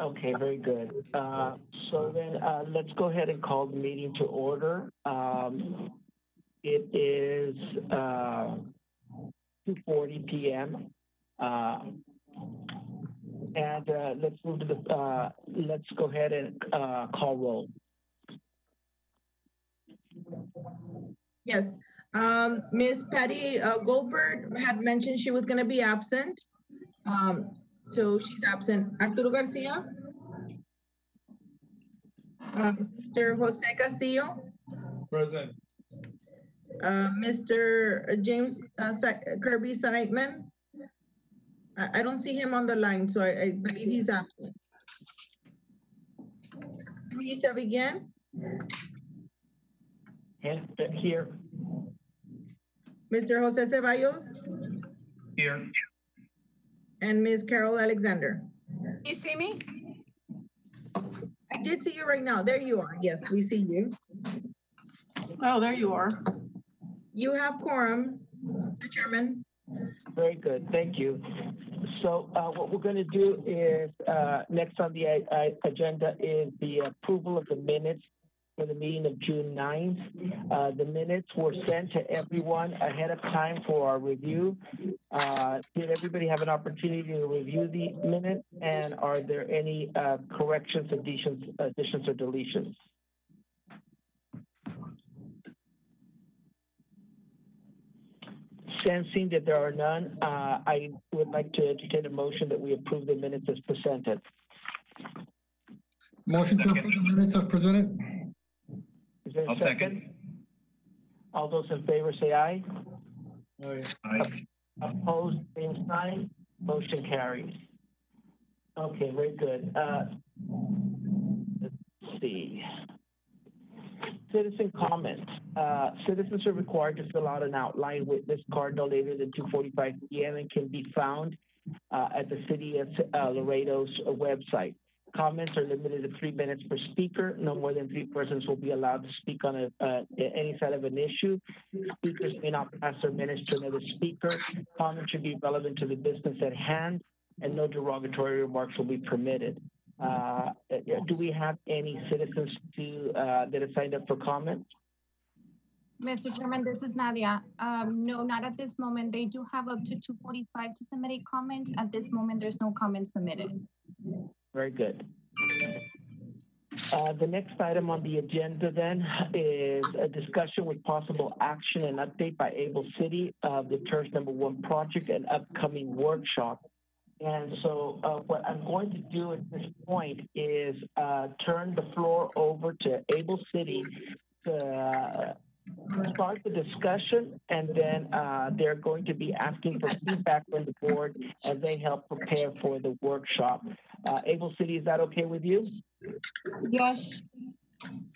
Okay, very good. Uh, so then, uh, let's go ahead and call the meeting to order. Um, it is, uh, two forty PM. Uh, and, uh, let's move to the, uh, let's go ahead and, call roll. Yes, um, Ms. Patty Goldberg had mentioned she was gonna be absent. Um, so she's absent. Arturo Garcia? Uh, Mr. Jose Castillo? Present. Uh, Mr. James uh, Kirby Snideman? I, I don't see him on the line, so I, I believe he's absent. Luis again? And uh, here, Mr. Jose Ceballos? Here. And Ms. Carol Alexander? You see me? I did see you right now. There you are. Yes, we see you. Oh, there you are. You have quorum, Mr. Chairman. very good, thank you. So, uh, what we're gonna do is, uh, next on the, uh, agenda is the approval of the minutes for the meeting of June 9th. Uh, the minutes were sent to everyone ahead of time for our review. Uh, did everybody have an opportunity to review the minutes? And are there any, uh, corrections, additions, additions or deletions? Sensing that there are none, uh, I would like to entertain a motion that we approve the minutes as presented. Motion to approve the minutes as presented? Is there a I'll second. All those in favor say aye. Aye. Opposed, same sign. Motion carries. Okay, very good. Uh, let's see. Citizen comments. Uh, citizens are required to fill out an outline witness card no later than two forty-five PM and can be found uh, at the city of uh, Laredo's website. Comments are limited to three minutes per speaker. No more than three persons will be allowed to speak on a, uh, any side of an issue. Speakers may not pass their minutes to another speaker. Comments should be relevant to the business at hand, and no derogatory remarks will be permitted. Uh, do we have any citizens to, uh, that have signed up for comment? Mr. Chairman, this is Nadia. Um, no, not at this moment. They do have up to two forty-five to submit a comment. At this moment, there's no comment submitted. Very good. Uh, the next item on the agenda then is a discussion with possible action and update by Able City of the TIRZ number one project and upcoming workshop. And so uh, what I'm going to do at this point is uh, turn the floor over to Able City to uh, start the discussion, and then uh, they're going to be asking for feedback from the board as they help prepare for the workshop. Uh, Able City, is that okay with you? Yes.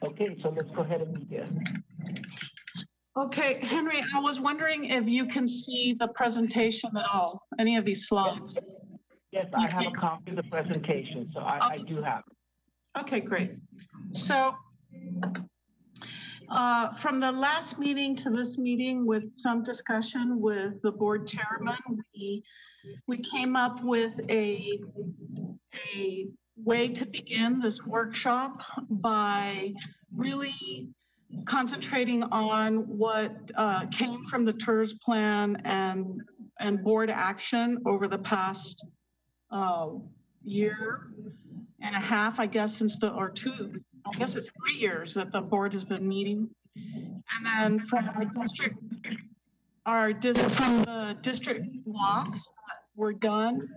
Okay, so let's go ahead and begin. Okay, Henry, I was wondering if you can see the presentation at all, any of these slides? Yes, I have a copy of the presentation, so I, I do have. it. Okay, great. So uh, from the last meeting to this meeting with some discussion with the board chairman, we, we came up with a, a way to begin this workshop by really concentrating on what uh, came from the TIRZ plan and, and board action over the past uh, year and a half, I guess, since the, or two, I guess it's three years that the board has been meeting. And then from our district, our, from the district walks that were done,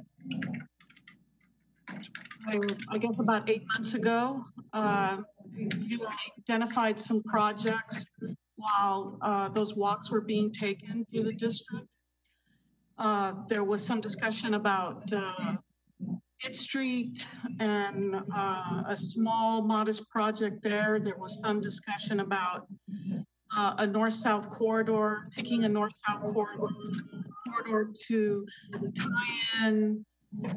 I guess about eight months ago, uh, you identified some projects while uh, those walks were being taken through the district. Uh, There was some discussion about uh, Street and uh, a small modest project there. There was some discussion about uh, a north-south corridor, picking a north-south corridor, corridor to tie in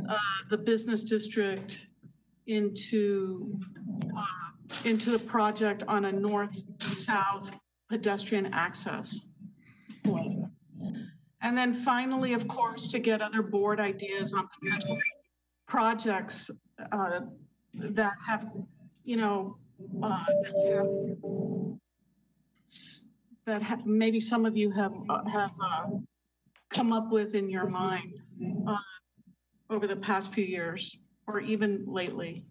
uh, the business district into, uh, into the project on a north-south pedestrian access point. And then finally, of course, to get other board ideas on potential projects uh, that have, you know, uh, that have maybe some of you have, uh, have uh, come up with in your mind over the past few years or even lately.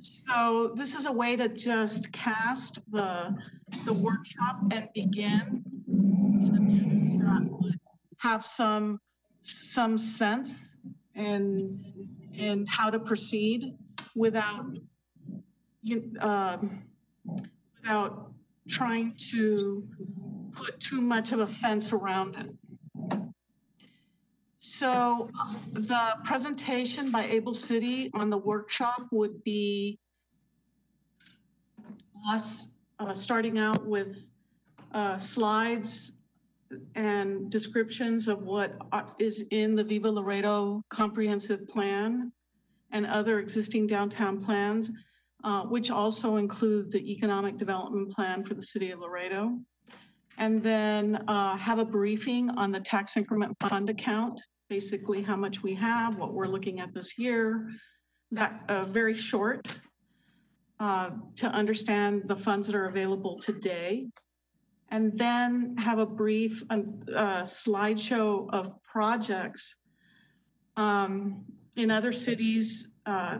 So this is a way to just cast the, the workshop and begin have some, some sense and, and how to proceed without, um, without trying to put too much of a fence around it. So the presentation by Able City on the workshop would be us uh, starting out with uh, slides and descriptions of what is in the Viva Laredo Comprehensive Plan and other existing downtown plans, uh, which also include the Economic Development Plan for the city of Laredo. And then uh, have a briefing on the tax increment fund account, basically how much we have, what we're looking at this year. That, uh, very short, uh, to understand the funds that are available today. And then have a brief uh, slideshow of projects um, in other cities uh,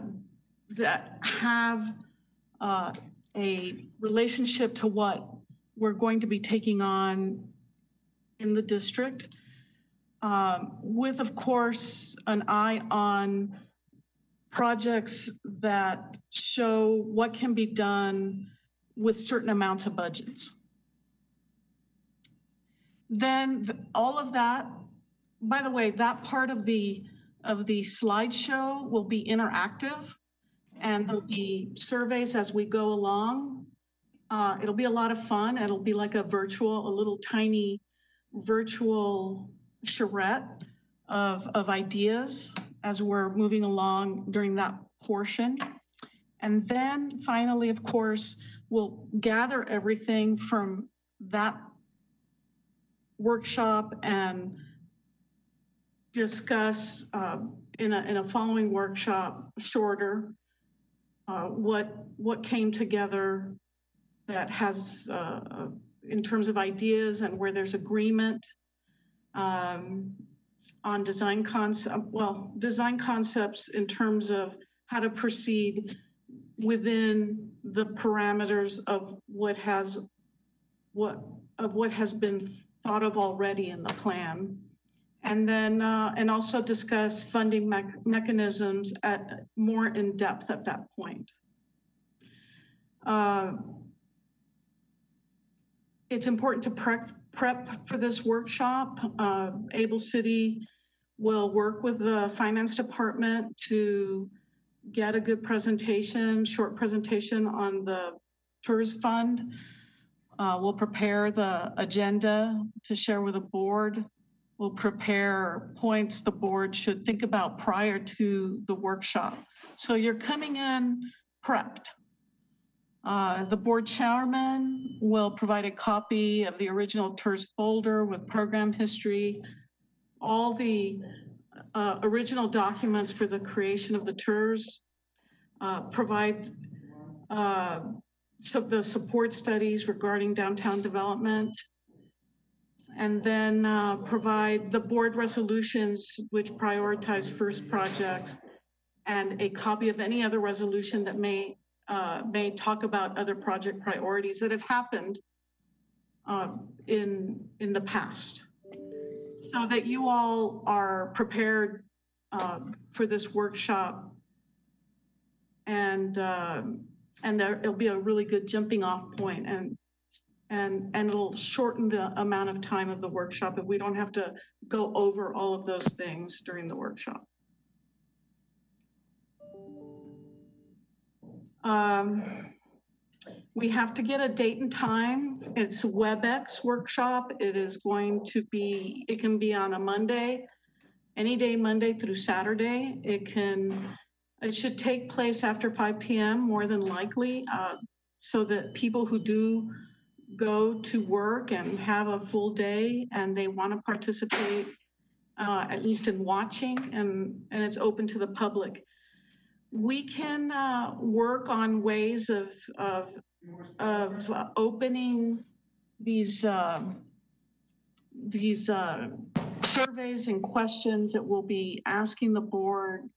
that have uh, a relationship to what we're going to be taking on in the district. Um, with, of course, an eye on projects that show what can be done with certain amounts of budgets. Then all of that, by the way, that part of the, of the slideshow will be interactive and there'll be surveys as we go along. Uh, it'll be a lot of fun. It'll be like a virtual, a little tiny virtual charrette of, of ideas as we're moving along during that portion. And then finally, of course, we'll gather everything from that workshop and discuss uh, in a, in a following workshop, shorter, uh, what, what came together that has, uh, uh, in terms of ideas and where there's agreement um, on design concept, well, design concepts in terms of how to proceed within the parameters of what has, what, of what has been thought of already in the plan. And then, uh, and also discuss funding mech- mechanisms at more in depth at that point. Uh, It's important to prep, for this workshop. Uh, Able City will work with the finance department to get a good presentation, short presentation on the TIRZ fund. Uh, we'll prepare the agenda to share with the board. We'll prepare points the board should think about prior to the workshop. So you're coming in prepped. Uh, The board chairman will provide a copy of the original TIRZ folder with program history, all the uh, original documents for the creation of the TIRZ, uh, provide uh, so the support studies regarding downtown development, and then uh, provide the board resolutions which prioritize first projects, and a copy of any other resolution that may uh, may talk about other project priorities that have happened uh, in, in the past. So that you all are prepared um, for this workshop. And, um, and there, it'll be a really good jumping off point and, and, and it'll shorten the amount of time of the workshop if we don't have to go over all of those things during the workshop. Um, we have to get a date and time. It's WebEx workshop. It is going to be, it can be on a Monday, any day, Monday through Saturday. It can, it should take place after five PM more than likely, uh, so that people who do go to work and have a full day and they want to participate uh, at least in watching, and, and it's open to the public. We can uh, work on ways of, of, of uh, opening these, um, these uh, surveys and questions that we'll be asking the board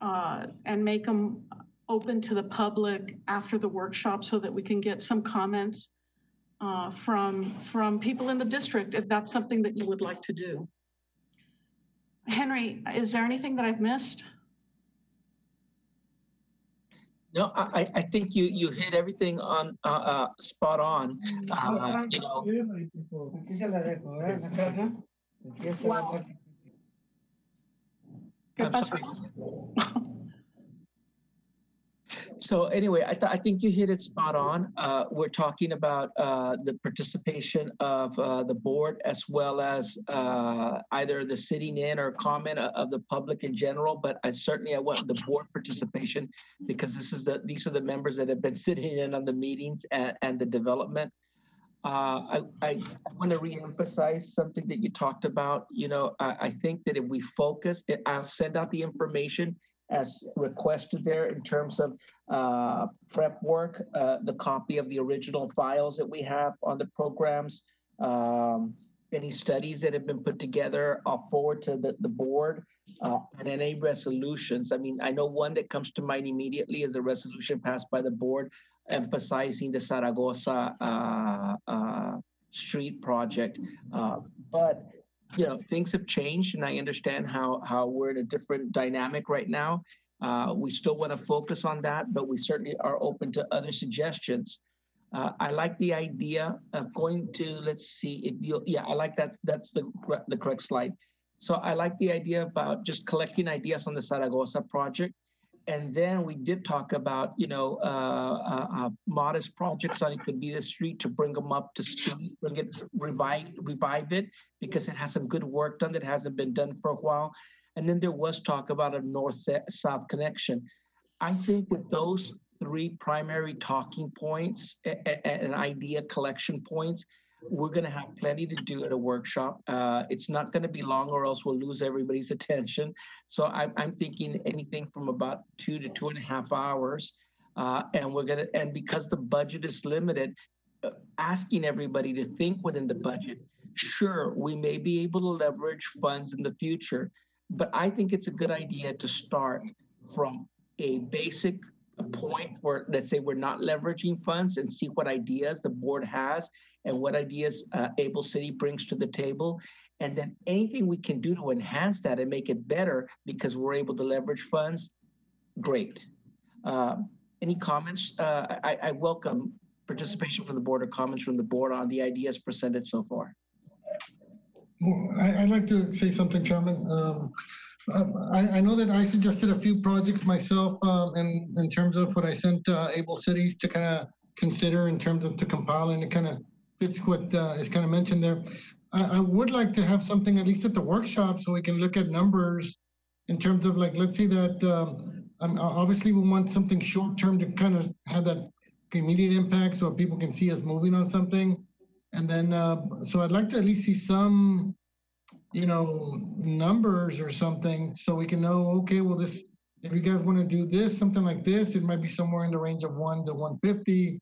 uh, and make them open to the public after the workshop so that we can get some comments uh, from, from people in the district, if that's something that you would like to do. Henry, is there anything that I've missed? No, I, I- I think you, you hit everything on, uh, uh, spot on. Uh, you know, Empieza la de So anyway, I thought, I think you hit it spot on. Uh, we're talking about, uh, the participation of, uh, the board as well as, uh, either the sitting in or comment o- of the public in general, but I certainly, I want the board participation because this is the, these are the members that have been sitting in on the meetings and, and the development. Uh, I, I want to reemphasize something that you talked about. You know, I, I think that if we focus, I'll send out the information as requested there in terms of uh, prep work, uh, the copy of the original files that we have on the programs, um, any studies that have been put together, I'll forward to the, the board, uh, and any resolutions. I mean, I know one that comes to mind immediately is a resolution passed by the board emphasizing the Zaragoza uh, uh, street project. Uh, but you know, things have changed, and I understand how how we're in a different dynamic right now. Uh, we still want to focus on that, but we certainly are open to other suggestions. Uh, I like the idea of going to, let's see if you, yeah, I like that. That's the, the correct slide. So I like the idea about just collecting ideas on the Zaragoza project. And then we did talk about, you know, uh, uh, uh, modest projects on it could be the street to bring them up to speed, bring it, revive, revive it because it has some good work done that hasn't been done for a while. And then there was talk about a north-south connection. I think with those three primary talking points and idea collection points, we're going to have plenty to do at a workshop. Uh, it's not going to be long, or else we'll lose everybody's attention. So I'm, I'm thinking anything from about two to two and a half hours. Uh, and we're going to, and because the budget is limited, uh, asking everybody to think within the budget. Sure, we may be able to leverage funds in the future, but I think it's a good idea to start from a basic point where, let's say, we're not leveraging funds and see what ideas the board has and what ideas uh, Able City brings to the table. And then anything we can do to enhance that and make it better because we're able to leverage funds, great. Uh, any comments? Uh, I, I welcome participation from the board or comments from the board on the ideas presented so far. Well, I, I'd like to say something, Chairman. Um, I, I know that I suggested a few projects myself, um, in, in terms of what I sent, uh, Able Cities to kind of consider in terms of to compile and to kind of fits what, uh, is kind of mentioned there. I, I would like to have something at least at the workshop so we can look at numbers in terms of like, let's say that, um, obviously we want something short-term to kind of have that immediate impact so people can see us moving on something. And then, uh, so I'd like to at least see some, you know, numbers or something so we can know, okay, well, this, if you guys want to do this, something like this, it might be somewhere in the range of one to one fifty,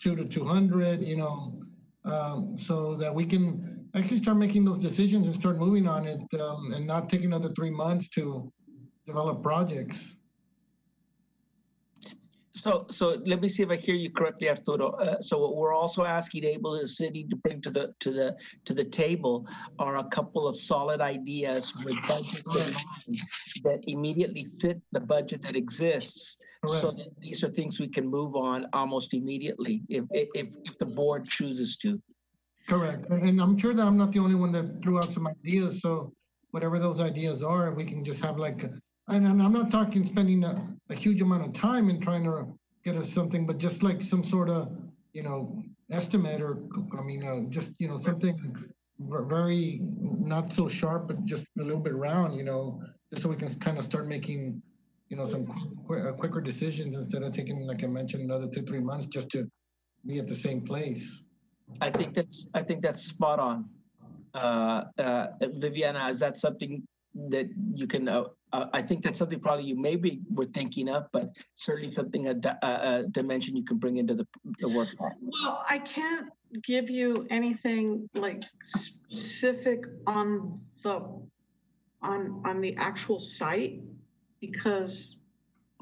two to two hundred, you know, um, so that we can actually start making those decisions and start moving on it, um, and not take another three months to develop projects. So, so let me see if I hear you correctly, Arturo. Uh, so what we're also asking Able the City to bring to the, to the, to the table are a couple of solid ideas with budgets in mind that immediately fit the budget that exists. So that these are things we can move on almost immediately if, if, if the board chooses to. Correct, and, and I'm sure that I'm not the only one that threw out some ideas, so whatever those ideas are, if we can just have like, and, I'm not talking spending a, a huge amount of time in trying to get us something, but just like some sort of, you know, estimate or, I mean, uh, just, you know, something very, not so sharp, but just a little bit round, you know, just so we can kind of start making, you know, some qu- uh, quicker decisions instead of taking, like I mentioned, another two, three months just to be at the same place. I think that's, I think that's spot on. Uh, uh, Viviana, is that something that you can, uh, uh, I think that's something probably you maybe were thinking of, but certainly something, a, a, dimension you can bring into the, the workshop. Well, I can't give you anything like specific on the, on, on the actual site because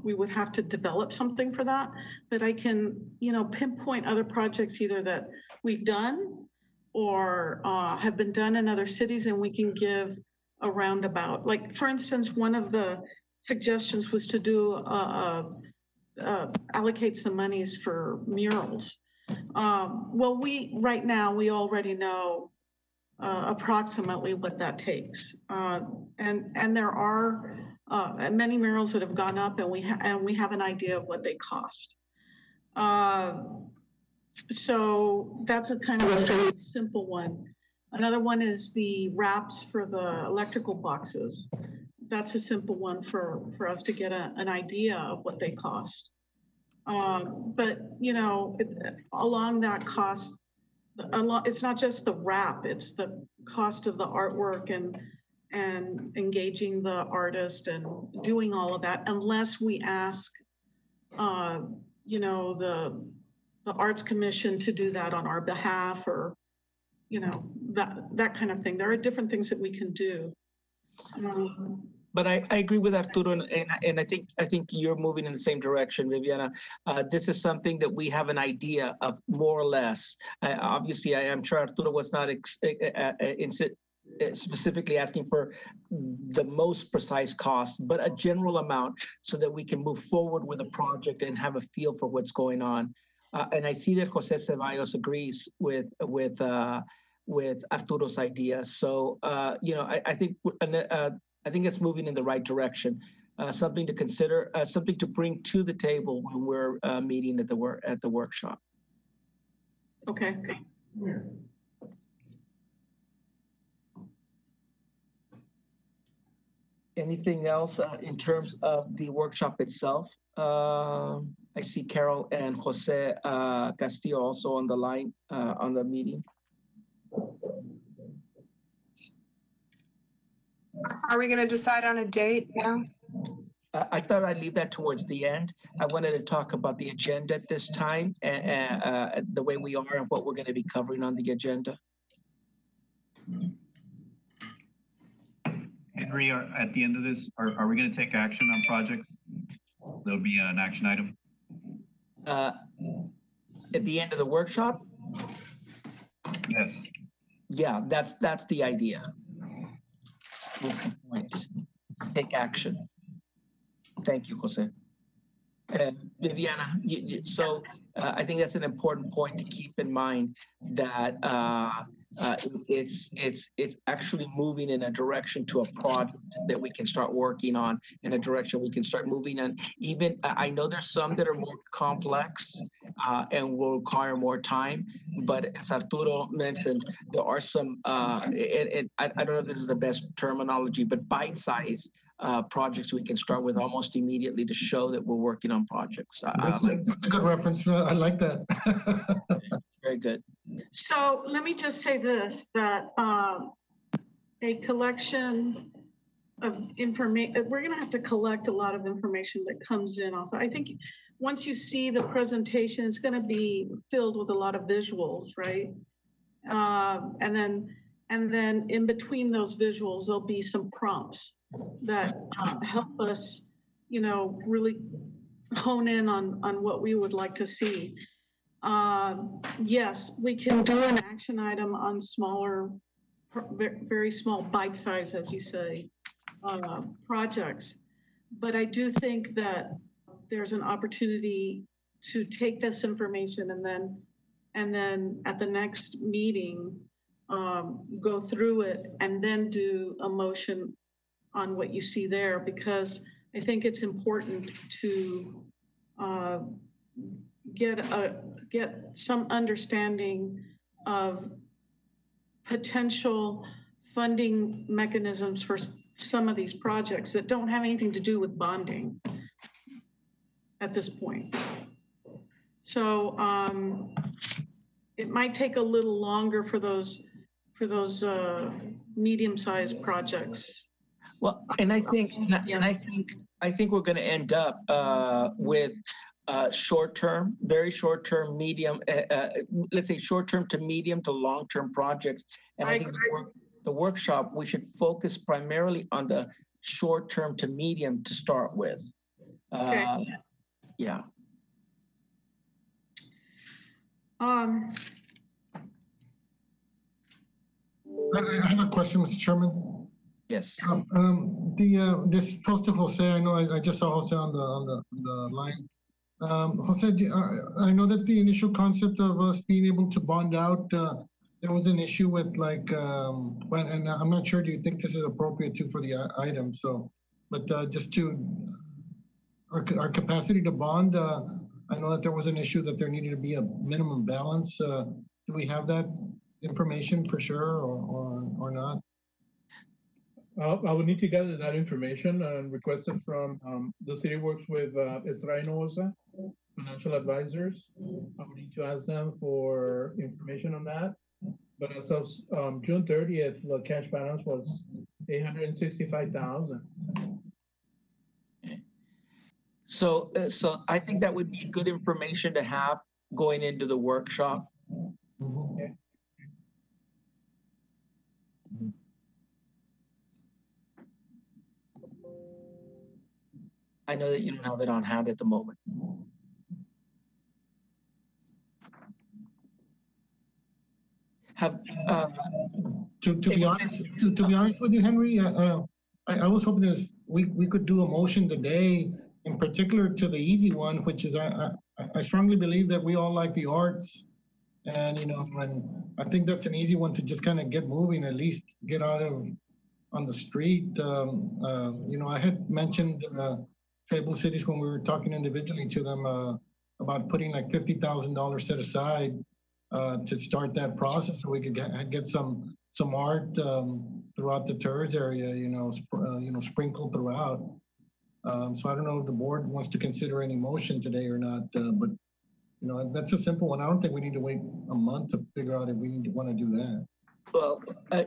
we would have to develop something for that. But I can, you know, pinpoint other projects either that we've done or uh, have been done in other cities and we can give a roundabout. Like, for instance, one of the suggestions was to do, uh, uh, allocate some monies for murals. Um, well, we, right now, we already know uh, approximately what that takes. Uh, and, and there are uh, many murals that have gone up and we, and we have an idea of what they cost. Uh, so that's a kind of a fairly simple one. Another one is the wraps for the electrical boxes. That's a simple one for, for us to get a, an idea of what they cost. Um, but, you know, it- along that cost, it's not just the wrap, it's the cost of the artwork and, and engaging the artist and doing all of that, unless we ask, uh, you know, the, the Arts Commission to do that on our behalf or, you know, that, that kind of thing. There are different things that we can do. Um, But I, I agree with Arturo and, and, and I think, I think you're moving in the same direction, Viviana. Uh, this is something that we have an idea of more or less. Uh, obviously, I am sure Arturo was not ex- uh, specifically asking for the most precise cost, but a general amount so that we can move forward with a project and have a feel for what's going on. Uh, and I see that Jose Ceballos agrees with, with, uh, with Arturo's ideas. So, uh, you know, I, I think, uh, I think it's moving in the right direction. Uh, something to consider, uh, something to bring to the table when we're uh, meeting at the work at the workshop. Okay, Anything else uh, in terms of the workshop itself? Um I see Carol and Jose uh, Castillo also on the line uh, on the meeting. Are we gonna decide on a date now? Uh, I thought I'd leave that towards the end. I wanted to talk about the agenda at this time and uh, the way we are and what we're going to be covering on the agenda. Henry, are- at the end of this, are, are we gonna take action on projects? There'll be an action item? Uh, at the end of the workshop, Yes. Yeah, that's that's the idea. Point. Take action. Thank you, Jose. And Viviana, you, you, so uh, I think that's an important point to keep in mind that uh, uh, it's it's it's actually moving in a direction to a product that we can start working on in a direction we can start moving in. Even I know there's some that are more complex uh, and will require more time, but as Arturo mentioned, there are some. Uh, and, and I, I don't know if this is the best terminology, but bite size uh, projects we can start with almost immediately to show that we're working on projects. Uh, That's like, a that's a good reference. I like that. very good. so let me just say this, that um, a collection of information, we're gonna have to collect a lot of information that comes in off. I think once you see the presentation, it's gonna be filled with a lot of visuals, right? Um, and then, and then in between those visuals, there'll be some prompts that um, help us, you know, really hone in on, on what we would like to see. Um, yes, we can do an action item on smaller, very small bite size, as you say, uh, projects. But I do think that there's an opportunity to take this information and then, and then at the next meeting, um, go through it and then do a motion on what you see there, because I think it's important to, uh, get a, get some understanding of potential funding mechanisms for some of these projects that don't have anything to do with bonding at this point. So um, it might take a little longer for those for those uh, medium-sized projects. Well, and I think, and I- and I think, I think we're gonna end up uh, with uh, short-term, very short-term, medium, uh, uh, let's say short-term to medium to long-term projects. And I I think the work- the workshop, we should focus primarily on the short-term to medium to start with. Okay. Uh, Yeah, Um, I, I have a question, Mr. Chairman. yes. Um, Um, the, uh, this post to Jose, I know, I, I just saw Jose on the, on the, the line. Um, Jose, do- I, I know that the initial concept of us being able to bond out, uh, there was an issue with like, um, but, and I'm not sure, do you think this is appropriate too for the item, so, but, uh, just to, our, our capacity to bond, uh, I know that there was an issue that there needed to be a minimum balance. Uh, do we have that information for sure or, or, or not? Uh, I would need to gather that information and request it from um, the city works with uh, Israel Noosa, financial advisors. I would need to ask them for information on that. But as of um, June 30th, the cash balance was 865,000. So, uh, so I think that would be good information to have going into the workshop. I know that you don't have it on hand at the moment. Have, uh, To, to be honest, to, to be honest with you, Henry, uh, uh, I, I was hoping this, we, we could do a motion today, in particular to the easy one, which is, I, I, I strongly believe that we all like the arts. And, you know, and I think that's an easy one to just kind of get moving, at least get out of, on the street. Um, uh, you know, I had mentioned, uh, Fable Cities when we were talking individually to them, uh, about putting like fifty thousand dollars set aside, uh, to start that process, so we could get, get some, some art um, throughout the TIRZ area, you know, sp- uh, you know, sprinkled throughout. Um, so I don't know if the board wants to consider any motion today or not, uh, but you know, that's a simple one. I don't think we need to wait a month to figure out if we need to want to do that. well, uh,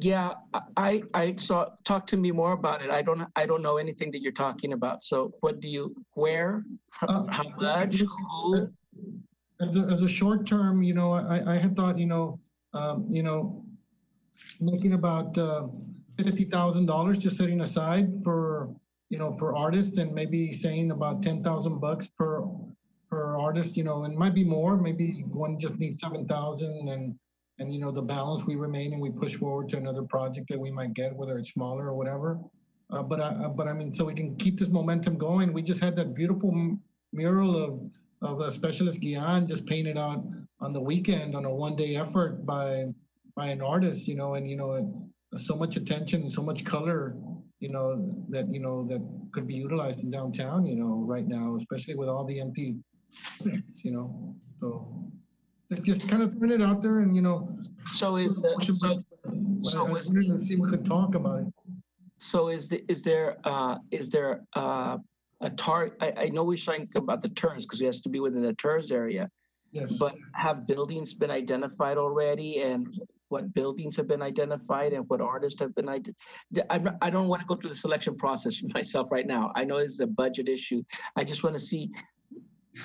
yeah, I- I, saw, talk to me more about it. I don't, I don't know anything that you're talking about. So what do you, where, Uh, how much, who? As a, as a short term, you know, I, I had thought, you know, um, you know, looking about, uh, fifty thousand dollars just setting aside for, you know, for artists and maybe saying about ten thousand bucks per, per artist, you know, and might be more, maybe one just needs seven thousand and, and, you know, the balance we remain and we push forward to another project that we might get, whether it's smaller or whatever. Uh, but I, uh, but I mean, so we can keep this momentum going. We just had that beautiful mural of, of a specialist Guian just painted out on the weekend on a one day effort by, by an artist, you know, and, you know, so much attention, and so much color, you know, that, you know, that could be utilized in downtown, you know, right now, especially with all the empty, you know, so. Just, just kind of putting it out there and, you know, So is, the- so, I so I is wanted the- to see we could talk about it. So is the, is there, uh, is there, uh, a tar, I, I know we're saying about the turns, because it has to be within the TIRZ area, Yes. but have buildings been identified already and what buildings have been identified and what artists have been ide- The- I'm, not- I don't want to go through the selection process myself right now. I know it's a budget issue. I just want to see,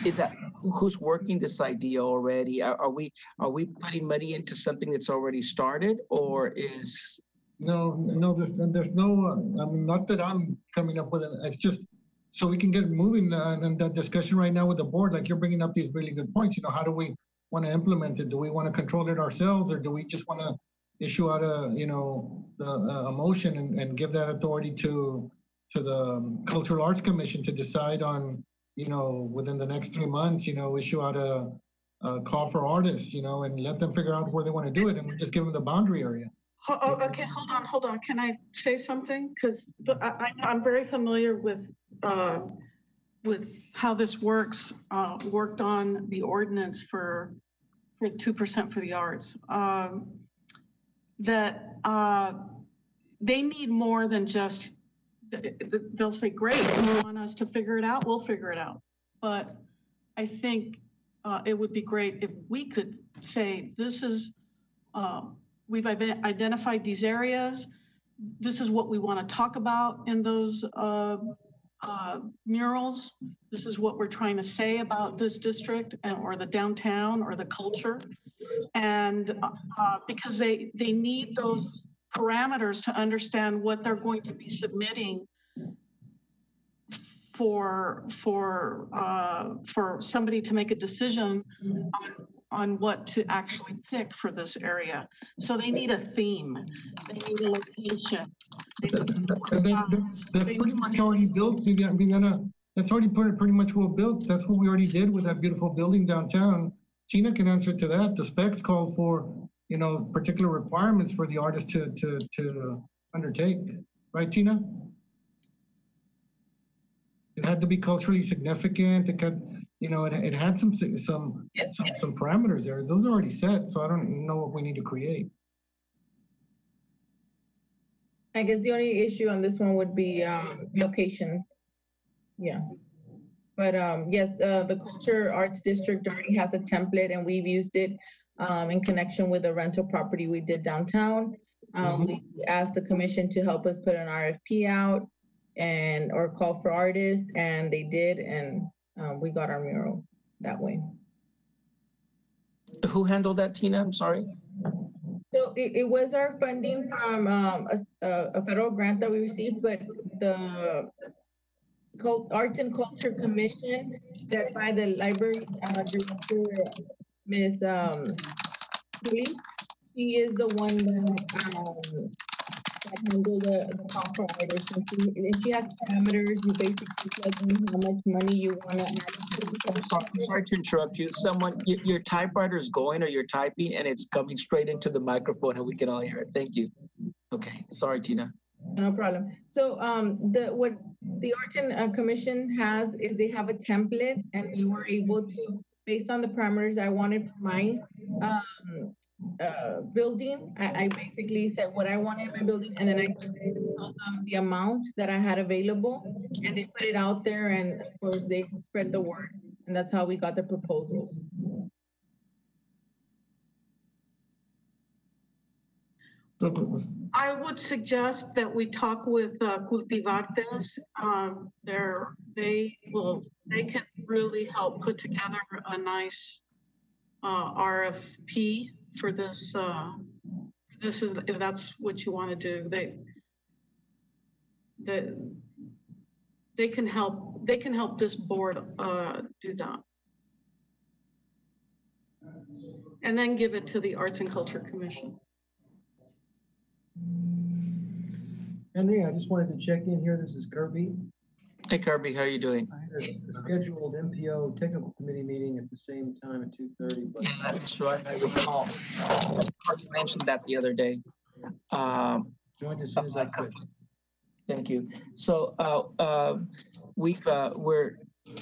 is that, who's working this idea already? Are, are we, are we putting money into something that's already started or is, No, no, there's, there's no, uh, I mean, not that I'm coming up with it, it's just, so we can get moving, uh, and that discussion right now with the board, like you're bringing up these really good points, you know, how do we want to implement it? Do we want to control it ourselves, or do we just want to issue out a, you know, the, a motion and, and give that authority to, to the um, Cultural Arts Commission to decide on, you know, within the next three months, you know, issue out a, a call for artists, you know, and let them figure out where they want to do it, and we just give them the boundary area. Oh, okay, hold on, hold on. Can I say something? Because I'm very familiar with, uh, with how this works, uh, worked on the ordinance for, for two percent for the arts. Um, That, uh, they need more than just, th- th- they'll say, great, you want us to figure it out, we'll figure it out. But I think, uh, it would be great if we could say, this is, uh, we've identified these areas. This is what we want to talk about in those uh, murals. This is what we're trying to say about this district and, or the downtown or the culture. And uh, because they, they need those parameters to understand what they're going to be submitting for, for, uh, for somebody to make a decision on, on what to actually pick for this area. So they need a theme, they need a location. they need And that- That's pretty much already built, Viviana, that's already pretty, pretty much well built. That's what we already did with that beautiful building downtown. Tina can answer to that. The specs call for, you know, particular requirements for the artist to, to, to undertake. Right, Tina? It had to be culturally significant. It could, you know, it, it had some, some, some, some parameters there. Those are already set, so I don't know what we need to create. I guess the only issue on this one would be, um, locations. Yeah. But, um, yes, uh, the Culture Arts District already has a template and we've used it, um, in connection with a rental property we did downtown. Um, we asked the commission to help us put an RFP out and, or call for artists, and they did, and, um, we got our mural that way. Who handled that, Tina? I'm sorry. So it, it was our funding from, um, a, a- federal grant that we received, but the Cult, Arts and Culture Commission that by the library, uh, director, Ms. Um, Lee, she is the one that, um, that handle the, the call for artists, and she, and she has parameters, you basically plug in how much money you wanna add. I'm sorry, I'm sorry to interrupt you. Someone, your, your typewriter is going or you're typing and it's coming straight into the microphone and we can all hear it. Thank you. Okay, sorry, Tina. No problem. So, um, the, what the Arts and uh, Commission has is they have a template and they were able to, based on the parameters I wanted for mine, um, uh, building, I, I basically said what I wanted in my building and then I just told them the amount that I had available and they put it out there and of course they spread the word. And that's how we got the proposals. I would suggest that we talk with uh, Cultivartes. Um, they will, they can really help put together a nice uh, RFP for this. uh, This is, if that's what you want to do, they, they, they can help, they can help this board uh, do that. And then give it to the Arts and Culture Commission. Henry, I just wanted to check in here. This is Kirby. Hey Kirby, how are you doing? I had a scheduled MPO technical committee meeting at the same time at two thirty, but Yeah, that's right. I recall. Carly mentioned that the other day. Um, joined as soon as I could. Thank you. So, uh, uh, we've, uh, we're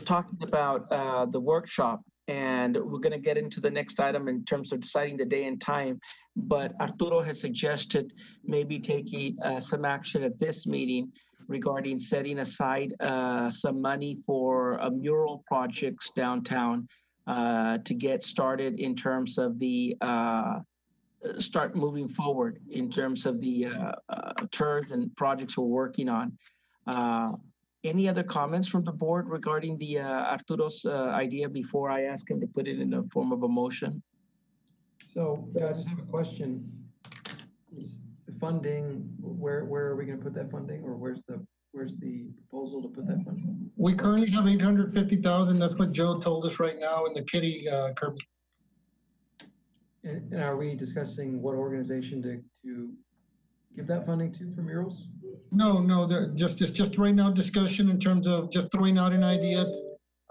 talking about, uh, the workshop and we're gonna get into the next item in terms of deciding the day and time. But Arturo has suggested maybe taking, uh, some action at this meeting regarding setting aside, uh, some money for uh, mural projects downtown, uh, to get started in terms of the, uh, start moving forward in terms of the uh, tours and projects we're working on. Any other comments from the board regarding the Arturo's idea before I ask him to put it in the form of a motion? So, yeah, I just have a question. Funding, where, where are we gonna put that funding or where's the, where's the proposal to put that funding? We currently have eight hundred fifty thousand. That's what Joe told us right now in the kitty, uh, Kirby. And, and are we discussing what organization to, to give that funding to for murals? No, no, just, it's just right now discussion in terms of just throwing out an idea.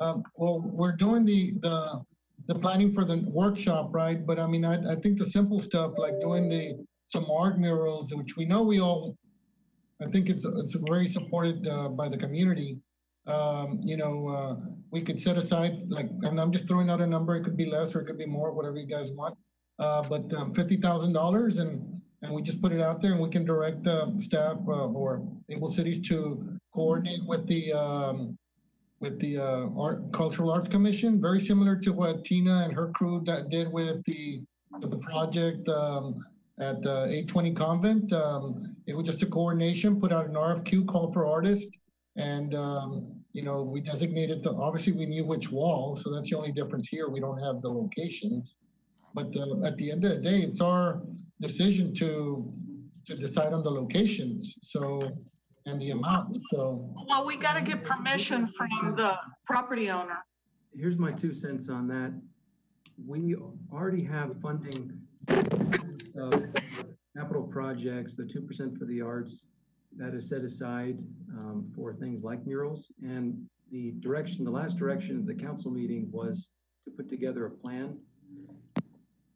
Um, well, we're doing the, the, the planning for the workshop, right? But I mean, I, I think the simple stuff like doing the, some art murals, which we know we all, I think it's, it's very supported, uh, by the community. Um, you know, uh, we could set aside, like, and I'm just throwing out a number, it could be less or it could be more, whatever you guys want. Uh, but, um, fifty thousand dollars and, and we just put it out there and we can direct, um, staff, uh, or able cities to coordinate with the, um, with the, uh, Art, Cultural Arts Commission, very similar to what Tina and her crew that did with the, the project, um, at the 820 Convent. Um, it was just a coordination, put out an RFQ, call for artists. And, um, you know, we designated the, obviously we knew which wall, so that's the only difference here. We don't have the locations. But uh, at the end of the day, it's our decision to, to decide on the locations. So, and the amount, so. Well, we gotta get permission from the property owner. Here's my two cents on that. We already have funding of capital projects, the two percent for the arts that is set aside um, for things like murals. And the direction, the last direction of the council meeting was to put together a plan,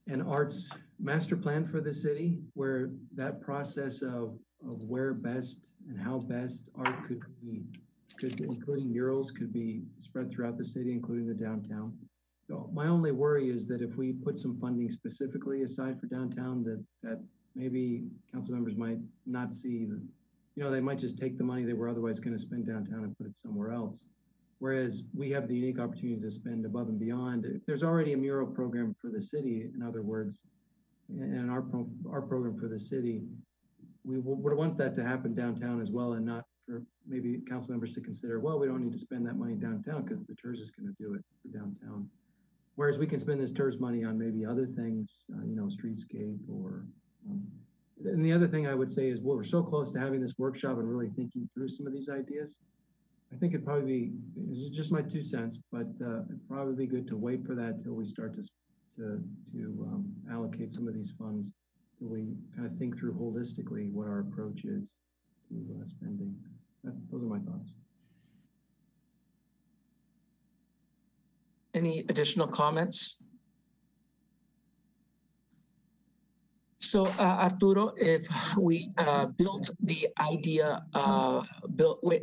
an arts master plan for the city, where that process of, of where best and how best art could be, could, including murals, could be spread throughout the city, including the downtown. So my only worry is that if we put some funding specifically aside for downtown, that, that maybe council members might not see, the- you know, they might just take the money they were otherwise gonna spend downtown and put it somewhere else. Whereas we have the unique opportunity to spend above and beyond. If there's already a mural program for the city, in other words, and our, pro- our program for the city, we would want that to happen downtown as well and not for maybe council members to consider, well, we don't need to spend that money downtown because the TIRZ is gonna do it for downtown. Whereas we can spend this TIRZ money on maybe other things, uh, you know, streetscape or, um, and the other thing I would say is, well, we're so close to having this workshop and really thinking through some of these ideas. I think it'd probably be, this is just my two cents, but, uh, it'd probably be good to wait for that till we start to, to, to, um, allocate some of these funds. Till we kind of think through holistically what our approach is to uh, spending. That, those are my thoughts. Any additional comments? So uh, Arturo, if we uh, built the idea, uh, built, wait,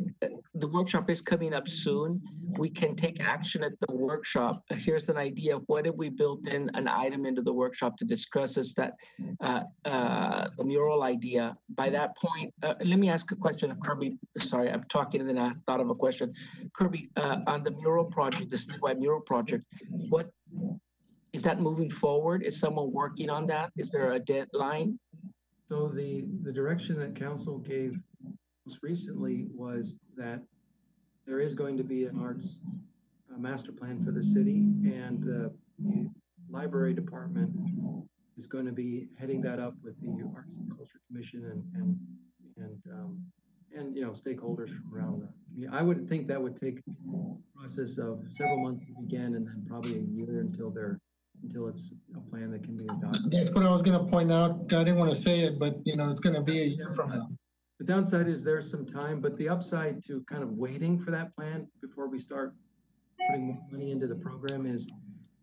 the workshop is coming up soon. We can take action at the workshop. Here's an idea. What if we built in an item into the workshop to discuss is that uh, uh, the mural idea? By that point, uh, let me ask a question of Kirby. Sorry, I'm talking and then I thought of a question. Kirby, on the mural project, the citywide mural project, what is that moving forward? Is someone working on that? Is there a deadline? So the, the direction that council gave most recently was that there is going to be an arts uh, master plan for the city and the library department is going to be heading that up with the Arts and Culture Commission and, and, and, um, and, you know, stakeholders from around the, community. I would think that would take a process of several months to begin and then probably a year until they're, until it's a plan that can be adopted. That's what I was gonna point out. I didn't want to say it, but you know, it's gonna be a year from now. The downside is there's some time, but the upside to kind of waiting for that plan before we start putting money into the program is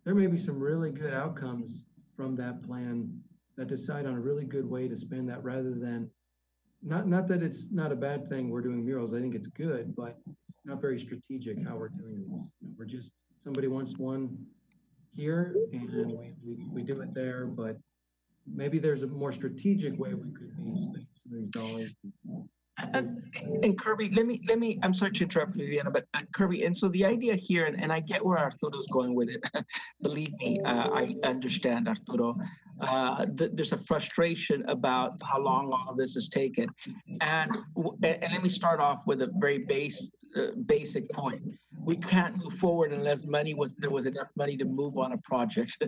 there may be some really good outcomes from that plan that decide on a really good way to spend that rather than not, not that it's not a bad thing we're doing murals. I think it's good, but it's not very strategic how we're doing this. We're just, somebody wants one here and we, we, we do it there, but maybe there's a more strategic way we could be spending some of these dollars. And Kirby, let me, let me, I'm sorry to interrupt Viviana, but uh, Kirby, and so the idea here, and, and I get where Arturo's going with it. Believe me, uh, I understand Arturo. Uh, th- there's a frustration about how long all of this has taken. And, and, and let me start off with a very base, uh, basic point. We can't move forward unless money was, there was enough money to move on a project.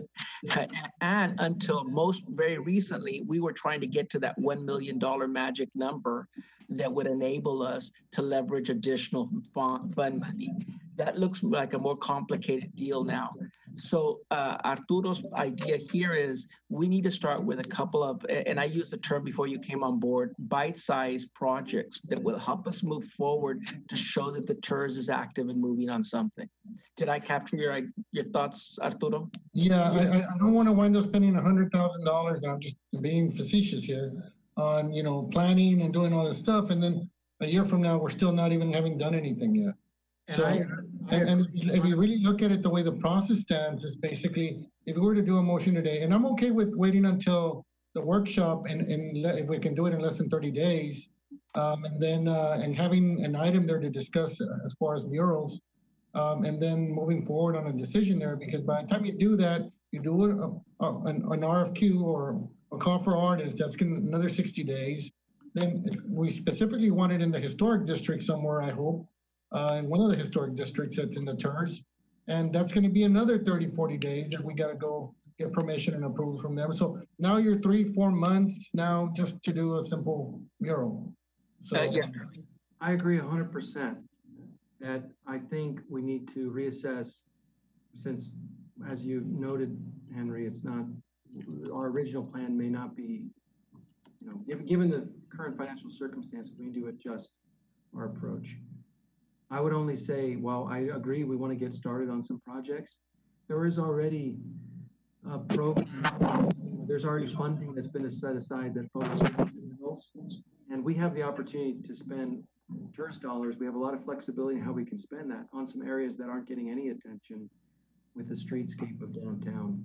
And until most, very recently, we were trying to get to that $1 million magic number that would enable us to leverage additional fun, fund money. That looks like a more complicated deal now. So uh, Arturo's idea here is we need to start with a couple of, and I used the term before you came on board, bite-sized projects that will help us move forward to show that the TIRZ is active and moving on something. Did I capture your, your thoughts, Arturo? Yeah, I, I, don't want to wind up spending hundred thousand dollars, I'm just being facetious here, on, you know, planning and doing all this stuff, and then a year from now, we're still not even having done anything yet. And So, I- and, and if you- really look at it, the way the process stands is basically, if we were to do a motion today, and I'm okay with waiting until the workshop and, and if we can do it in less than thirty days, um, and then, uh, and having an item there to discuss as far as murals, um, and then moving forward on a decision there, because by the time you do that, you do a, a, an, an RFQ or a call for artists, that's gonna, another sixty days. Then we specifically want it in the historic district somewhere, I hope, uh, in one of the historic districts that's in the TIRZ. And that's gonna be another 30, 40 days that we gotta go get permission and approval from them. So now you're three, four months now just to do a simple mural. So, Uh, yes, I agree hundred percent that I think we need to reassess since, as you noted, Henry, it's not, our original plan may not be, you know, given, given the current financial circumstances, we need to adjust our approach. I would only say, while I agree, we want to get started on some projects, there is already a program, there's already funding that's been set aside that focuses. And we have the opportunity to spend tourist dollars. We have a lot of flexibility in how we can spend that on some areas that aren't getting any attention with the streetscape of downtown.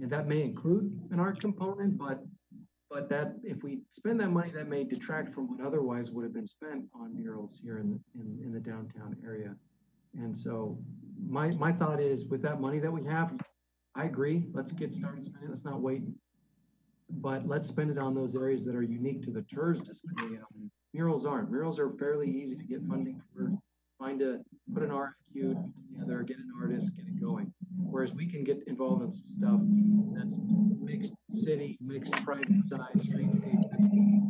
And that may include an art component, but but that if we spend that money, that may detract from what otherwise would have been spent on murals here in the, in, in the downtown area. And so my my thought is with that money that we have, I agree. Let's get started spending. Let's not wait. But let's spend it on those areas that are unique to the tours display. Murals aren't. Murals are fairly easy to get funding for. Find a put an RFQ together, get an artist, get it going. Whereas we can get involved in some stuff that's mixed city, mixed private side, streetscape.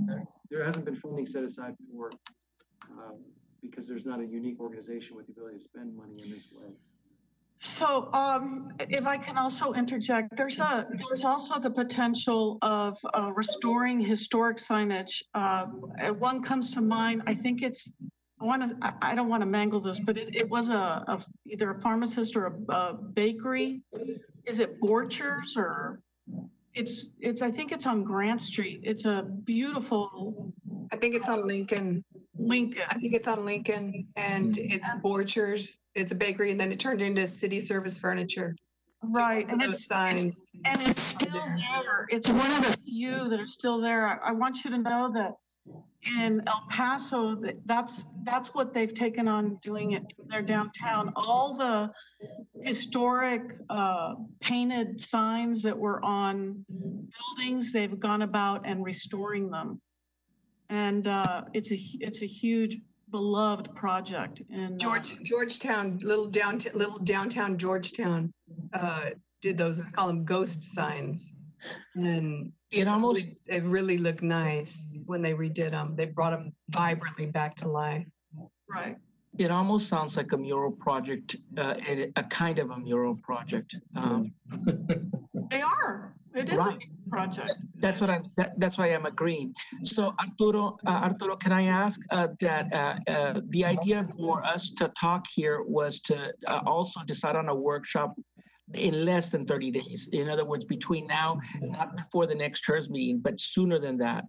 There- There hasn't been funding set aside for uh, because there's not a unique organization with the ability to spend money in this way. So, um, if I can also interject, there's a, there's also the potential of, uh, restoring historic signage. Uh, one comes to mind, I think it's, I want to, I, don't want to mangle this, but it, it was a, a, either a pharmacist or a, a bakery. Is it Borchers or? It's, it's, I think it's on Grant Street. It's a beautiful I think it's on Lincoln. Lincoln. I think it's on Lincoln and it's Borchers. It's a bakery and then it turned into City Service Furniture. Right, and it's, it's, signs. and it's still there. It's one of the few that are still there. I, I want you to know that in El Paso, that's, that's what they've taken on doing it in their downtown. All the historic, uh, painted signs that were on buildings, they've gone about and restoring them. And, uh, it's a, it's a huge beloved project and. uh, George, Georgetown, little downtown, little downtown Georgetown, uh, did those, they call them ghost signs. And It almost, really- they really looked nice when they redid them. They brought them vibrantly back to life. Right. it almost sounds like a mural project, uh, and it- a kind of a mural project. Um, They are. It is a project. That's what I'm, that, that's why I'm agreeing. So Arturo, uh, Arturo, can I ask, uh, that, uh, uh, the idea for us to talk here was to, uh, also decide on a workshop in less than thirty days. In other words, between now, not before the next TIRZ meeting, but sooner than that.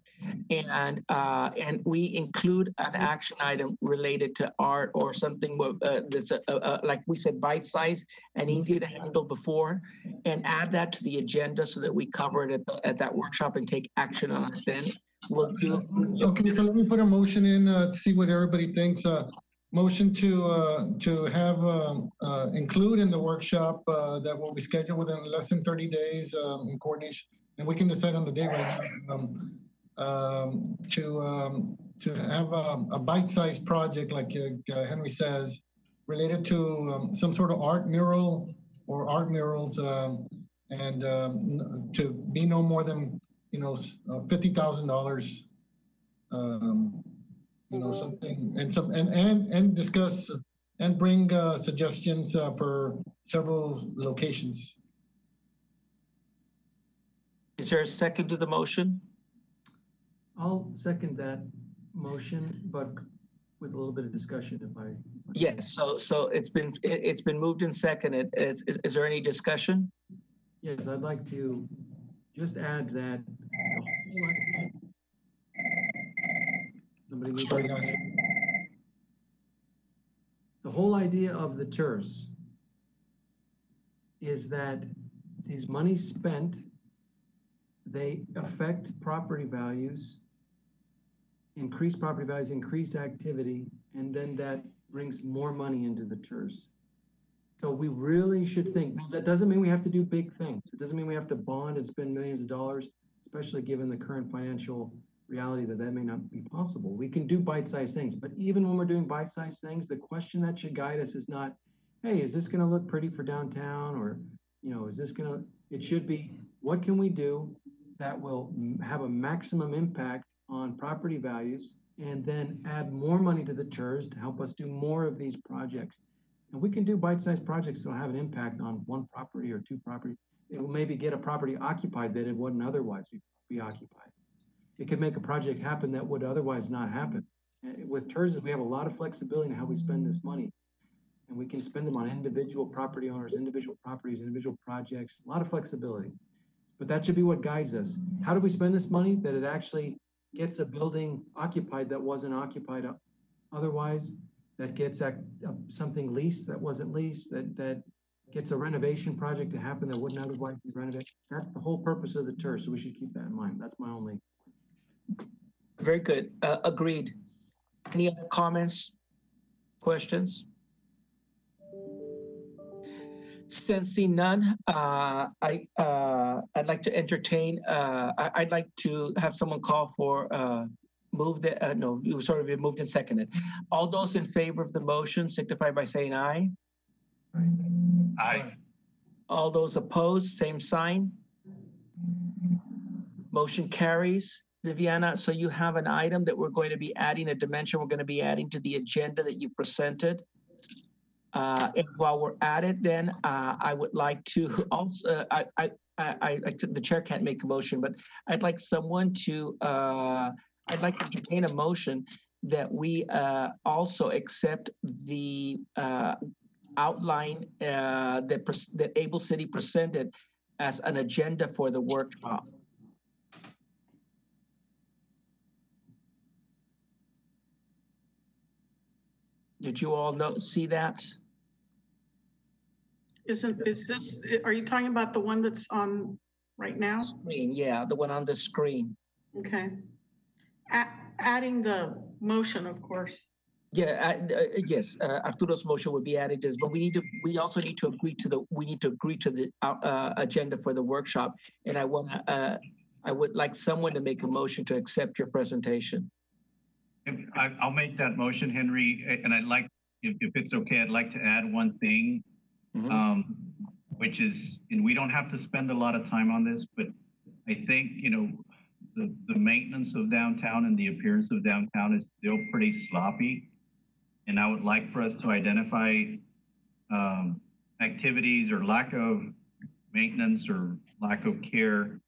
And, uh, and we include an action item related to art or something, uh, that's, uh, uh, like we said, bite size and easy to handle before and add that to the agenda so that we cover it at the, at that workshop and take action on it then. We'll do. Okay, so let me put a motion in, uh, to see what everybody thinks. Uh, motion to, uh, to have, um, uh, include in the workshop, uh, that will be scheduled within less than thirty days, um, in coordination. And we can decide on the day right now, um, um, to, um, to have a, a bite-sized project, like uh, Henry says, related to, um, some sort of art mural or art murals, um, and, um, to be no more than, you know, uh, fifty thousand dollars um, you know, something, and some, and, and, and discuss and bring, uh, suggestions, uh, for several locations. Is there a second to the motion? I'll second that motion, but with a little bit of discussion if I. Yes, so, so it's been, it, it's been moved and seconded. Is, is, is there any discussion? Yes, I'd like to just add that. the whole idea- Somebody that. The whole idea of the TIRZ is that these monies spent, they affect property values, increase property values, increase activity, and then that brings more money into the TIRZ. So we really should think, now, that doesn't mean we have to do big things. It doesn't mean we have to bond and spend millions of dollars. especially given the current financial reality that that may not be possible. We can do bite-sized things, but even when we're doing bite-sized things, the question that should guide us is not, hey, is this gonna look pretty for downtown? Or, you know, is this gonna, it should be, what can we do that will have a maximum impact on property values and then add more money to the TIRZ to help us do more of these projects. And we can do bite-sized projects that'll have an impact on one property or two properties. It will maybe get a property occupied that it wouldn't otherwise be, be occupied. It could make a project happen that would otherwise not happen. With TIRZ, we have a lot of flexibility in how we spend this money. And we can spend them on individual property owners, individual properties, individual projects, a lot of flexibility. But that should be what guides us. How do we spend this money? That it actually gets a building occupied that wasn't occupied otherwise, that gets something leased that wasn't leased, that, that gets a renovation project to happen that wouldn't otherwise be renovated. That's the whole purpose of the TER, so we should keep that in mind. That's my only. Very good. Uh, agreed. Any other comments, questions? Sensing none, uh, I, uh, I'd like to entertain, uh, I, I'd like to have someone call for, uh, move the, uh, no, you sort of been moved and seconded. All those in favor of the motion signify by saying aye. Aye. All those opposed, same sign. Motion carries. Viviana, so you have an item that we're going to be adding, a dimension we're going to be adding to the agenda that you presented. Uh, and while we're at it, then, uh, I would like to also, I, I, I, I, the chair can't make a motion, but I'd like someone to, uh, I'd like to entertain a motion that we, uh, also accept the, uh, outline, uh, that, that Able City presented as an agenda for the workshop. Did you all know, see that? Isn't, is this, are you talking about the one that's on right now? Screen, yeah, the one on the screen. Okay. A- Adding the motion, of course. Yeah, I- uh, yes, uh, Arturo's motion would be added to this, but we need to, we also need to agree to the, we need to agree to the, uh, uh, agenda for the workshop. And I want, uh, I would like someone to make a motion to accept your presentation. If- I, I'll make that motion, Henry, and I'd like, if, if it's okay, I'd like to add one thing. Mhm. Um, which is, and we don't have to spend a lot of time on this, but I think, you know, the, the maintenance of downtown and the appearance of downtown is still pretty sloppy. And I would like for us to identify, um, activities or lack of maintenance or lack of care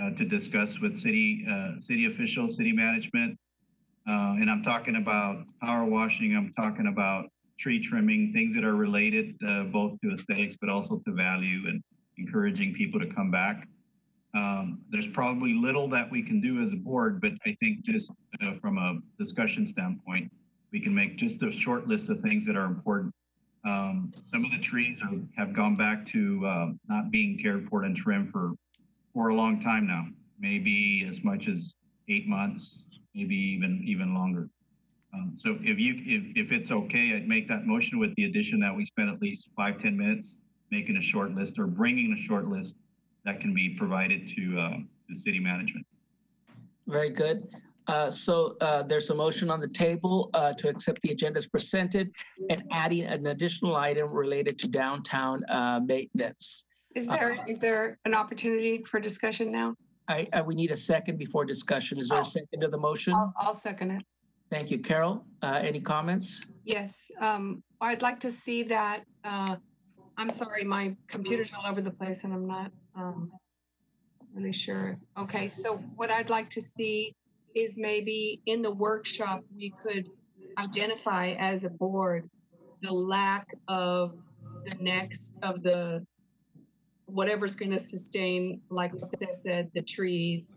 uh, to discuss with city, uh, city officials, city management, uh, and I'm talking about power washing, I'm talking about tree trimming, things that are related, uh, both to aesthetics, but also to value and encouraging people to come back. Um, there's probably little that we can do as a board, but I think just uh, from a discussion standpoint, we can make just a short list of things that are important. Um, some of the trees are, have gone back to, uh, not being cared for and trimmed for, for a long time now, maybe as much as eight months, maybe even, even longer. Um, so if you, if, if it's okay, I'd make that motion with the addition that we spend at least five ten minutes making a short list or bringing a short list that can be provided to, uh, to city management. Very good. Uh, so, uh, there's a motion on the table, uh, to accept the agenda as presented and adding an additional item related to downtown, uh, maintenance. Is there, is there an opportunity for discussion now? I, I, we need a second before discussion. Is there Oh. a second to the motion? I'll, I'll second it. Thank you. Carol, uh, any comments? Yes, um, I'd like to see that, uh, I'm sorry, my computer's all over the place and I'm not, um, really sure. Okay, so what I'd like to see is maybe in the workshop, we could identify as a board the lack of the next of the whatever's going to sustain, like Jose said, the trees,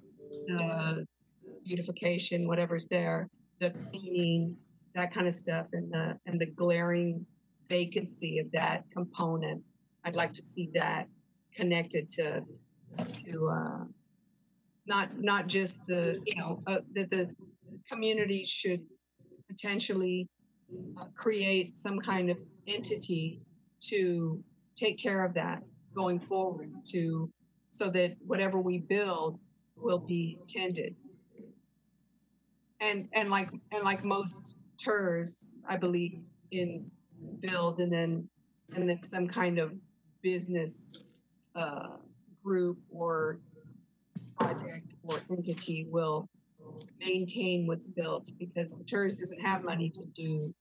beautification, whatever's there, the cleaning, that kind of stuff, and the and the glaring vacancy of that component. I'd like to see that connected to to uh, not not just the you know uh, that the community should potentially uh, create some kind of entity to take care of that going forward to so that whatever we build will be tended. And, and like, and like most tours, I believe in build and then, and then some kind of business, uh, group or project or entity will maintain what's built because the tourist doesn't have money to do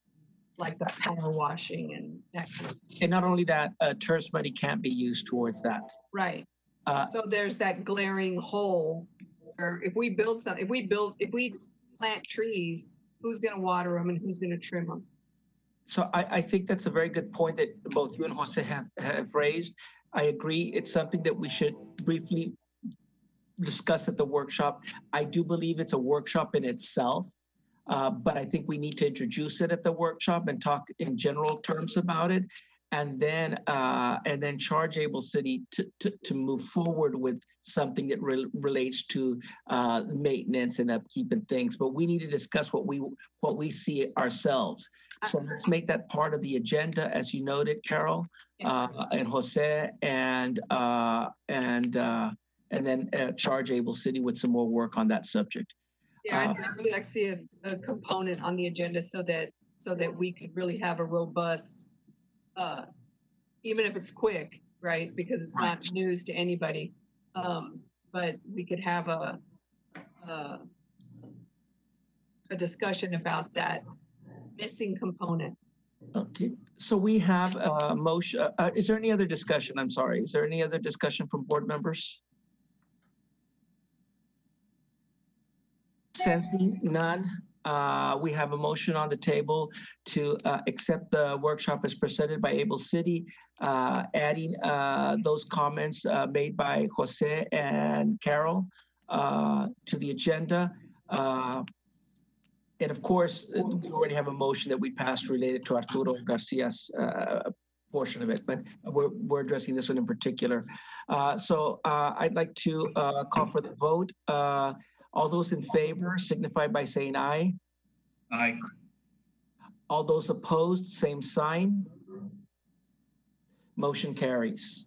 like that power washing and that kind of, And not only that, uh, tourist money can't be used towards that. right. Uh, So there's that glaring hole, or if we build some, if we build, if we plant trees, who's gonna water them and who's gonna trim them? So I, I think that's a very good point that both you and Jose have, have raised. I agree. It's something that we should briefly discuss at the workshop. I do believe it's a workshop in itself. Uh, but I think we need to introduce it at the workshop and talk in general terms about it. And then, uh, and then charge Able City to, to, to move forward with something that rel relates to, uh, maintenance and upkeep and things. But we need to discuss what we, what we see ourselves. So let's make that part of the agenda, as you noted, Carol, uh, and Jose, and, uh, and, uh, and then, uh, charge Able City with some more work on that subject. Yeah, I'd Uh, I'd really like to see a, a component on the agenda so that, so that we could really have a robust, uh, even if it's quick, right? Because it's not news to anybody. Um, but we could have a, uh, a discussion about that missing component. Okay, so we have a motion, uh, is there any other discussion? I'm sorry, is there any other discussion from board members? Sensing none, uh, we have a motion on the table to, uh, accept the workshop as presented by Able City, uh, adding, uh, those comments, uh, made by Jose and Carol, uh, to the agenda. And of course, we already have a motion that we passed related to Arturo Garcia's portion of it, but we're, we're addressing this one in particular. So I'd like to call for the vote. All those in favor signify by saying aye. Aye. All those opposed, same sign. Motion carries.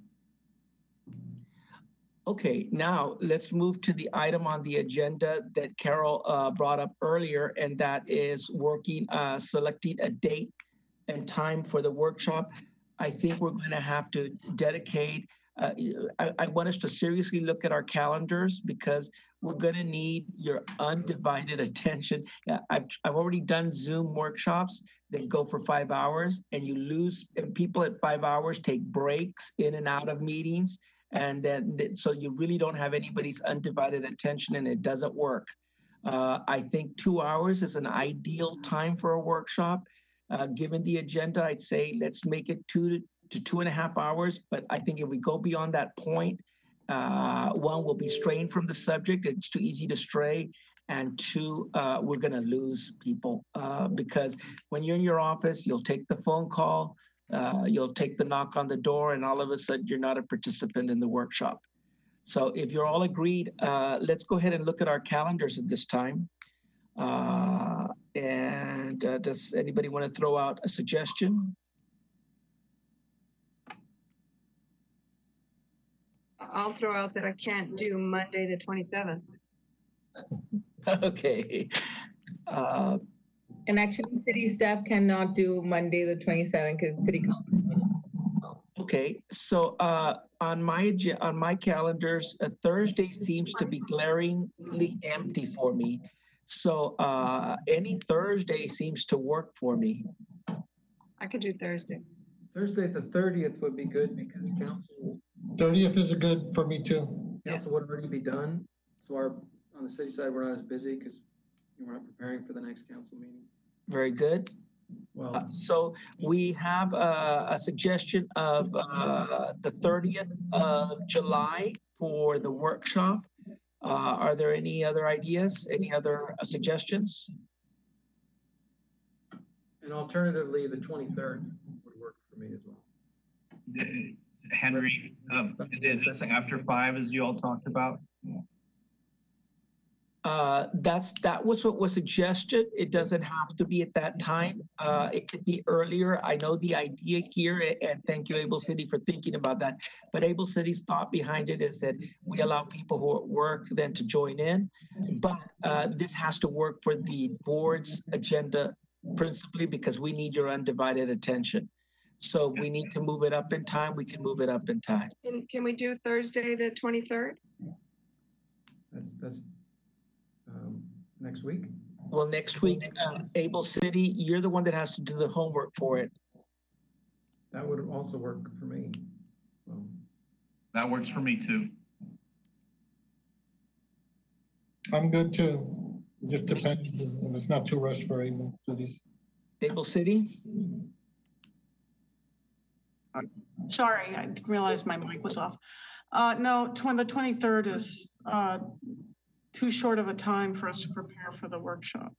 Okay, now let's move to the item on the agenda that Carol uh, brought up earlier, and that is working, uh, selecting a date and time for the workshop. I think we're going to have to dedicate, uh, I, I want us to seriously look at our calendars because we're going to need your undivided attention. I've, I've already done Zoom workshops that go for five hours and you lose, and people at five hours take breaks in and out of meetings. And then, so you really don't have anybody's undivided attention and it doesn't work. Uh, I think two hours is an ideal time for a workshop. Uh, given the agenda, I'd say let's make it two to, to two and a half hours. But I think if we go beyond that point, uh, one will be straying from the subject. It's too easy to stray. And two, uh, we're going to lose people uh, because when you're in your office, you'll take the phone call, uh, you'll take the knock on the door, and all of a sudden you're not a participant in the workshop. So if you're all agreed, uh, let's go ahead and look at our calendars at this time. Uh, and does anybody want to throw out a suggestion? I'll throw out that I can't do Monday, the twenty-seventh. okay. Uh, And actually, city staff cannot do Monday, the twenty-seventh, because city council. Okay, so uh, on my ag- on my calendars, uh, Thursday seems to be glaringly empty for me. So uh, any Thursday seems to work for me. I could do Thursday. Thursday, the thirtieth would be good because council, Thirtieth is a good for me too. Yes. council would already be done. So our, on the city side, we're not as busy because we're not preparing for the next council meeting. Very good. Well, Uh, so we have a, a suggestion of uh, the 30th of July for the workshop. Uh, are there any other ideas? Any other uh, suggestions? and alternatively, the twenty-third would work for me as well. Henry, um, is this after five as you all talked about? Uh, that's, that was what was suggested. It doesn't have to be at that time. Uh, it could be earlier. I know the idea here, and thank you, Able City, for thinking about that. But Able City's thought behind it is that we allow people who are at work then to join in. But uh, this has to work for the board's agenda principally because we need your undivided attention. So if we need to move it up in time, we can move it up in time. Can, can we do Thursday, the 23rd? That's, that's, um, next week. Well, next week, uh, Able City, you're the one that has to do the homework for it. That would also work for me. That works for me too. I'm good too. It just depends, and it's not too rushed for Able Cities. Able City? Sorry, I didn't realize my mic was off. Uh, no, twen- the 23rd is, uh, too short of a time for us to prepare for the workshop.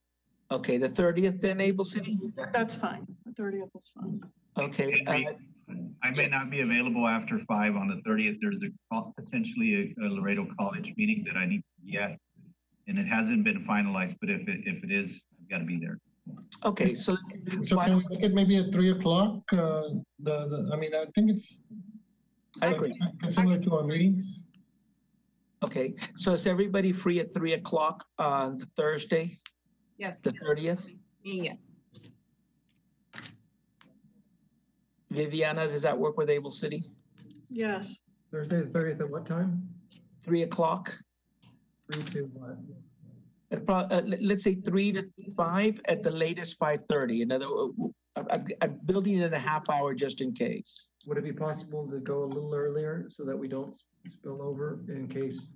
Okay, the thirtieth then, Able City? That's fine. The 30th is fine. Okay, uh, I may not be available after five on the thirtieth. There's a potentially a a Laredo College meeting that I need to be at. And it hasn't been finalized, but if it, if it is, I've got to be there. Okay, so So can we don't- make it maybe at three o'clock? Uh, the, the, I mean, I think it's I agree. similar to our meetings. Okay, so is everybody free at three o'clock on the Thursday, Yes. the thirtieth? Yes. Viviana, does that work with Able City? Yes. Thursday, the thirtieth at what time? Three o'clock? Three to what? At prob- uh, let- Uh, let's say three to five, at the latest five thirty. Another, I'm, I'm- I'm building in a half hour just in case. Would it be possible to go a little earlier so that we don't spill over in case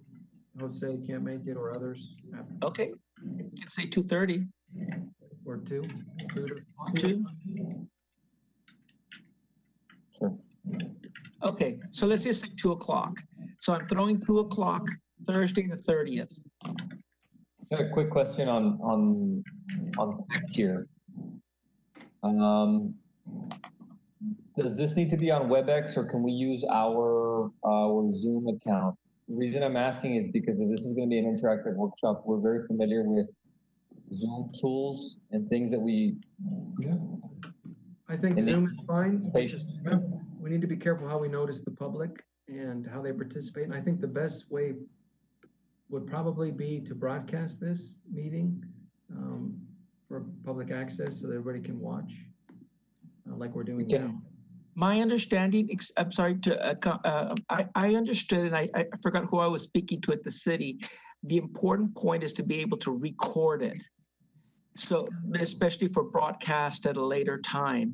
Jose can't make it or others, Okay, you can say two thirty or two? two or two. Okay, so let's just say two o'clock. So I'm throwing two o'clock, Thursday, the thirtieth. A quick question on, on, on tech here. Um, does this need to be on WebEx or can we use our, our Zoom account? The reason I'm asking is because if this is gonna be an interactive workshop, we're very familiar with Zoom tools and things that we, Yeah. I think In Zoom is fine. We need to be careful how we notice the public and how they participate. And I think the best way would probably be to broadcast this meeting um, for public access so that everybody can watch, uh, like we're doing can- now. My understanding, ex- I'm sorry to, uh, co- uh, I, I understood, and I, I forgot who I was speaking to at the city. The important point is to be able to record it. So, especially for broadcast at a later time.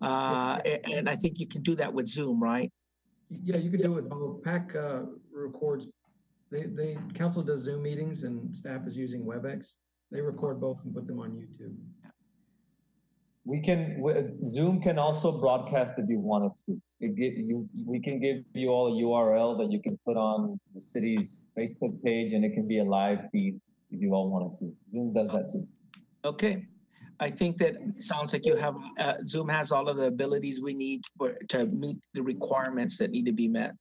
Uh, a- and I think you can do that with Zoom, right? Yeah, you could do it with both. PAC uh, records, they, they, council does Zoom meetings and staff is using WebEx. They record both and put them on YouTube. we can, Zoom can also broadcast if you wanted to. It get, you, we can give you all a URL that you can put on the city's Facebook page and it can be a live feed if you all wanted to. Zoom does that too. Okay. I think that sounds like you have, uh, Zoom has all of the abilities we need for, to meet the requirements that need to be met.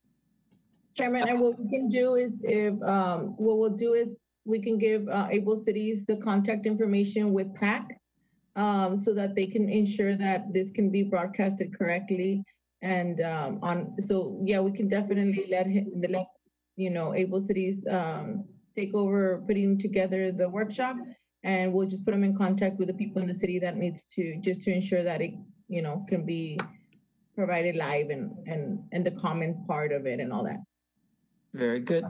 Chairman, and what we can do is if, um, what we'll do is we can give, uh, Able Cities the contact information with PAC. Um, so that they can ensure that this can be broadcasted correctly. And, um, on, so, yeah, we can definitely let him, let, you know, Able Cities, um, take over putting together the workshop. And we'll just put them in contact with the people in the city that needs to, just to ensure that it, you know, can be provided live and, and, and the comment part of it and all that. Very good.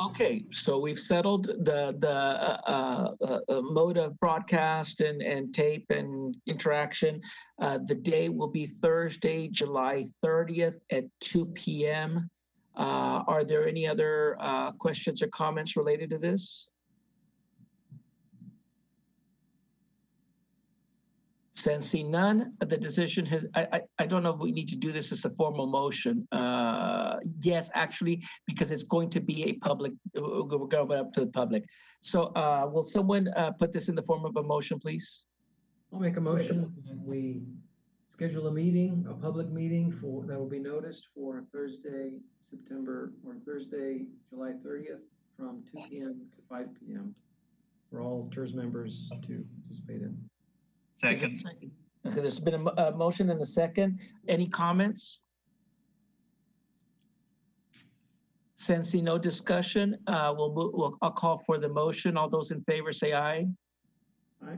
Okay, so we've settled the, the, uh, uh, uh, uh, mode of broadcast and, and tape and interaction. Uh, the day will be Thursday, July thirtieth at two P M. Uh, are there any other, questions or comments related to this? Sensing none, the decision has, I, I, I don't know if we need to do this as a formal motion. Uh, yes, actually, because it's going to be a public, we're going to up to the public. So, uh, will someone, uh, put this in the form of a motion, please? I'll make a motion that we schedule a meeting, a public meeting for, that will be noticed for Thursday, September, or Thursday, July thirtieth, from two P M to five P M. for all TIRZ members to participate in. Is Second, second? Okay, there's been a, mo- a motion and a second. Any comments? Sensing no discussion, uh, we'll, move- we'll, I'll call for the motion. All those in favor say aye. Aye.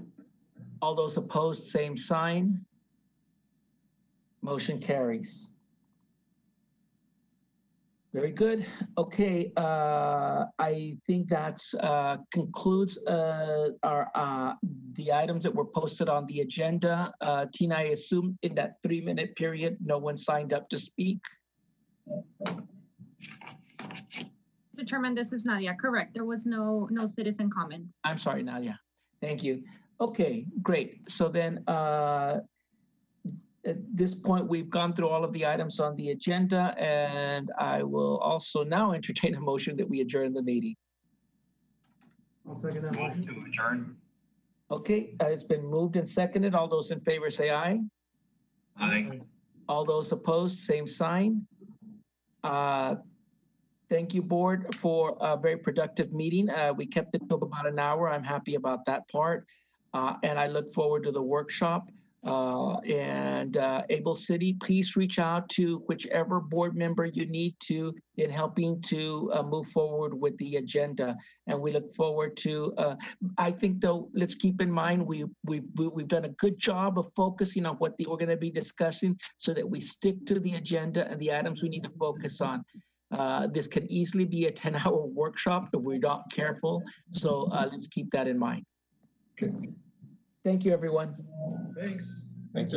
All those opposed, same sign. Motion carries. Very good. Okay, uh, I think that uh, concludes, uh, our, uh, the items that were posted on the agenda. Uh, Tina, I assume in that three-minute period, no one signed up to speak? Mr. Chairman, this is Nadia. Correct. There was no, no citizen comments. I'm sorry, Nadia. Thank you. Okay, great. So then, uh, at this point, we've gone through all of the items on the agenda, and I will also now entertain a motion that we adjourn the meeting. I'll second that move motion. to adjourn. Okay, uh, it's been moved and seconded. All those in favor say aye. Aye. All those opposed, same sign. Uh, Thank you, board, for a very productive meeting. Uh, We kept it to about an hour. I'm happy about that part. Uh, And I look forward to the workshop. Uh, And uh, Able City, please reach out to whichever board member you need to in helping to uh, move forward with the agenda. And we look forward to, uh, I think though, let's keep in mind, we, we've, we- we've done a good job of focusing on what the, we're gonna be discussing so that we stick to the agenda and the items we need to focus on. Uh, this can easily be a ten-hour workshop if we're not careful, so, uh, let's keep that in mind. Thank you, everyone. Thanks. Thank you.